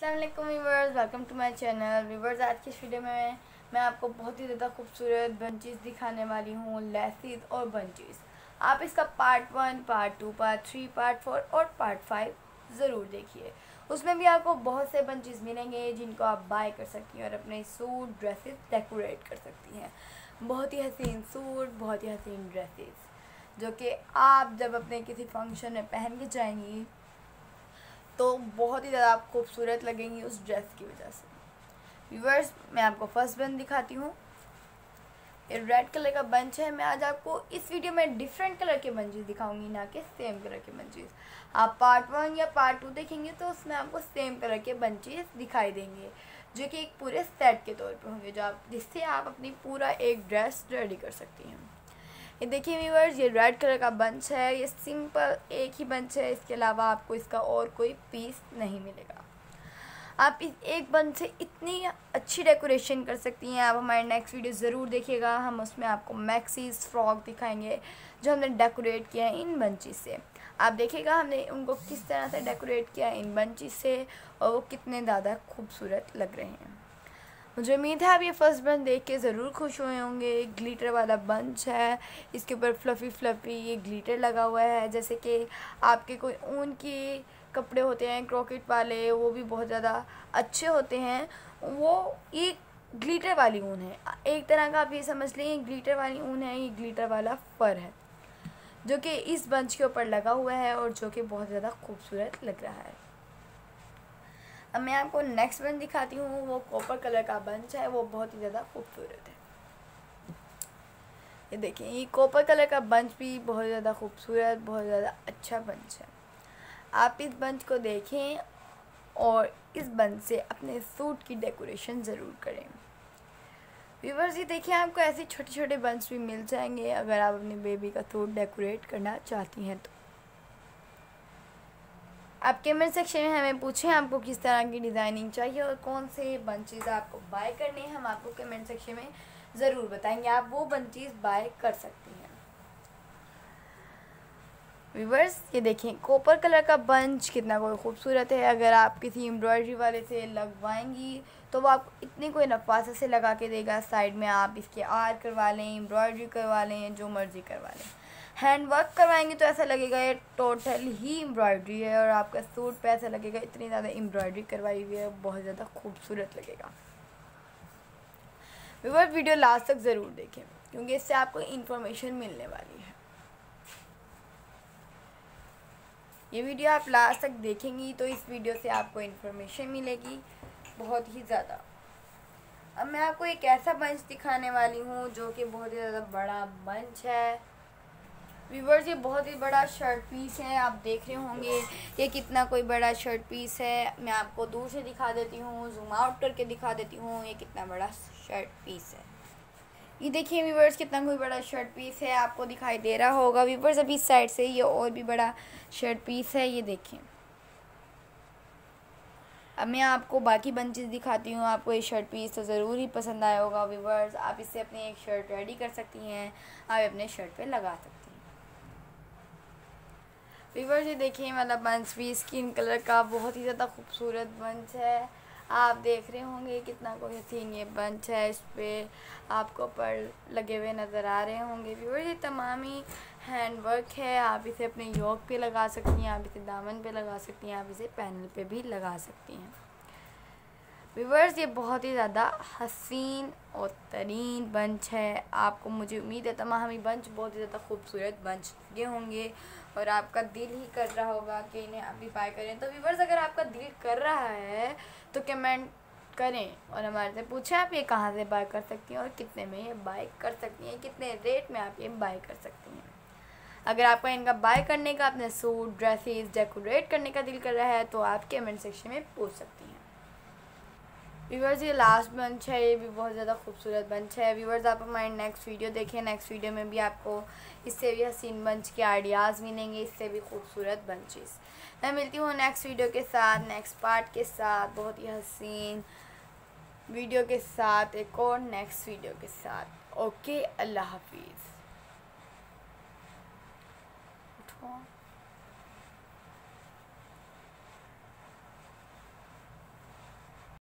Aslam viewers welcome to my channel viewers आज की इस वीडियो में मैं आपको बहुत ही ज़्यादा खूबसूरत बंचेस दिखाने वाली हूँ लेसिस और बंचेस आप इसका part one part two part three part four और पार्ट फाइव ज़रूर देखिए। उसमें भी आपको बहुत से बंचेस मिलेंगे जिनको आप बाय कर सकती हैं और अपने सूट ड्रेसेस डेकोरेट कर सकती हैं। बहुत ही हसीन सूट बहुत ही हसीन ड्रेसेस जो कि आप जब अपने किसी फ़ंक्शन में पहन के जाएँगी तो बहुत ही ज़्यादा आप खूबसूरत लगेंगी उस ड्रेस की वजह से। व्यूवर्स मैं आपको फ़र्स्ट बंच दिखाती हूँ। ये रेड कलर का बंच है। मैं आज आपको इस वीडियो में डिफरेंट कलर के बंचेस दिखाऊँगी, ना कि सेम कलर के बंचेस आप पार्ट वन या पार्ट टू देखेंगे तो उसमें आपको सेम कलर के बंचेस दिखाई देंगे, जो कि एक पूरे सेट के तौर पे होंगे, जो आप, जिससे आप अपनी पूरा एक ड्रेस रेडी कर सकती हैं। ये देखिए व्यूवर्स ये रेड कलर का बंच है, ये सिंपल एक ही बंच है, इसके अलावा आपको इसका और कोई पीस नहीं मिलेगा। आप इस एक बंच से इतनी अच्छी डेकोरेशन कर सकती हैं, आप हमारे नेक्स्ट वीडियो ज़रूर देखिएगा, हम उसमें आपको मैक्सीज फ्रॉक दिखाएँगे, जो हमने डेकोरेट किया है इन बंचेस से। आप देखिएगा हमने उनको किस तरह से डेकोरेट किया है इन बंचेस से, और वो कितने ज़्यादा खूबसूरत लग रहे हैं। मुझे उम्मीद है आप ये फ़र्स्ट बंच देख के ज़रूर खुश हुए होंगे। ग्लीटर वाला बंच है। इसके ऊपर फ्लफ़ी फ्लफ़ी ये ग्लीटर लगा हुआ है। जैसे कि आपके कोई ऊन के कपड़े होते हैं क्रॉकेट वाले, वो भी बहुत ज़्यादा अच्छे होते हैं। वो ये ग्लीटर वाली ऊन है। एक तरह का आप ये समझ लें, ये ग्लीटर वाली ऊन है, ये ग्लीटर वाला फ़र है, जो कि इस बंच के ऊपर लगा हुआ है और जो कि बहुत ज़्यादा खूबसूरत लग रहा है। अब मैं आपको नेक्स्ट बंच दिखाती हूँ, वो कॉपर कलर का बंच है वो बहुत ही ज़्यादा खूबसूरत है। ये देखिए, ये कॉपर कलर का बंच भी बहुत ज़्यादा खूबसूरत, बहुत ज़्यादा अच्छा बंच है। आप इस बंच को देखें और इस बंच से अपने सूट की डेकोरेशन ज़रूर करें। व्यूवर्स ये देखिए, आपको ऐसे छोटे छोटे बंच भी मिल जाएँगे, अगर आप अपनी बेबी का सूट डेकोरेट करना चाहती हैं तो। आप कमेंट सेक्शन में हमें पूछें आपको किस तरह की डिज़ाइनिंग चाहिए और कौन से बंचेज़ आपको बाय करने हैं, हम आपको कमेंट सेक्शन में ज़रूर बताएँगे। आप वो बंचेज़ बाय कर सकती हैं। व्यूवर्स ये देखें कॉपर कलर का बंच कितना कोई खूबसूरत है। अगर आप किसी एम्ब्रॉयडरी वाले से लगवाएँगी तो वो आपको इतनी कोई नफासा से लगा के देगा। साइड में आप इसके आर करवा लें एम्ब्रॉयडरी करवा लें, जो मर्ज़ी करवा लें। हैंड वर्क करवाएँगे तो ऐसा लगेगा ये टोटल ही एम्ब्रॉयडरी है और आपका सूट पे ऐसा लगेगा इतनी ज़्यादा एम्ब्रॉयडरी करवाई हुई है, बहुत ज़्यादा खूबसूरत लगेगा। विवर वीडियो लास्ट तक ज़रूर देखें, क्योंकि इससे आपको इन्फॉर्मेशन मिलने वाली है। ये वीडियो आप लास्ट तक देखेंगी तो इस वीडियो से आपको इन्फॉर्मेशन मिलेगी, बहुत ही ज़्यादा। अब मैं आपको एक ऐसा मंच दिखाने वाली हूँ जो कि बहुत ही ज़्यादा बड़ा मंच है। व्यूवर्स ये बहुत ही बड़ा शर्ट पीस है, आप देख रहे होंगे ये कितना कोई बड़ा शर्ट पीस है। मैं आपको दूर से दिखा देती हूँ जूम आउट करके दिखा देती हूँ, ये कितना बड़ा शर्ट पीस है। ये देखिए व्यूवर्स कितना कोई बड़ा शर्ट पीस है, आपको दिखाई दे रहा होगा। व्यूवर्स अभी इस साइड से ये और भी बड़ा शर्ट पीस है, ये देखें अब मैं आपको बाकी बंचेस दिखाती हूँ, आपको ये शर्ट पीस तो ज़रूर ही पसंद आया होगा। व्यूवर्स आप इससे अपनी एक शर्ट रेडी कर सकती हैं, आप अपने शर्ट पे लगा सकती हैं। वीवर ये देखिए वाला बंस भी, स्किन कलर का बहुत ही ज़्यादा खूबसूरत बंस है। आप देख रहे होंगे कितना कोई हसीन ये बंच है, इस पर आपको पर लगे हुए नज़र आ रहे होंगे। व्यूवर ये तमाम ही हैंड वर्क है, आप इसे अपने योग पे लगा सकती हैं, आप इसे दामन पे लगा सकती हैं, आप इसे पैनल पे भी लगा सकती हैं। व्यूवर्स, ये बहुत ही ज़्यादा हसीन और तरीन बंच है। आपको मुझे उम्मीद है तमाम ही बंच बहुत ही ज़्यादा खूबसूरत बंच लगे होंगे और आपका दिल ही कर रहा होगा कि इन्हें आप भी बाय करें। तो व्यूवर्स, अगर आपका दिल कर रहा है तो कमेंट करें और हमारे से पूछें, आप ये कहाँ से बाय कर सकती हैं और कितने में ये बाय कर सकती हैं, कितने रेट में आप ये बाय कर सकती हैं। अगर आपका इनका बाय करने का, अपने सूट ड्रेसेस डेकोरेट करने का दिल कर रहा है तो आप कमेंट सेक्शन में पूछ सकती हैं। व्यूवर्स ये लास्ट बंच है, ये भी बहुत ज़्यादा खूबसूरत बंच है। व्यूवर्स आप हमारे नेक्स्ट वीडियो देखें। नेक्स्ट वीडियो में भी आपको इससे भी हसीन बंच के आइडियाज़ मिलेंगे, इससे भी खूबसूरत बंचेस मैं मिलती हूँ नेक्स्ट वीडियो के साथ नेक्स्ट पार्ट के साथ। बहुत ही हसीन वीडियो के साथ, एक और नेक्स्ट वीडियो के साथ। ओके अल्लाह हाफिज़।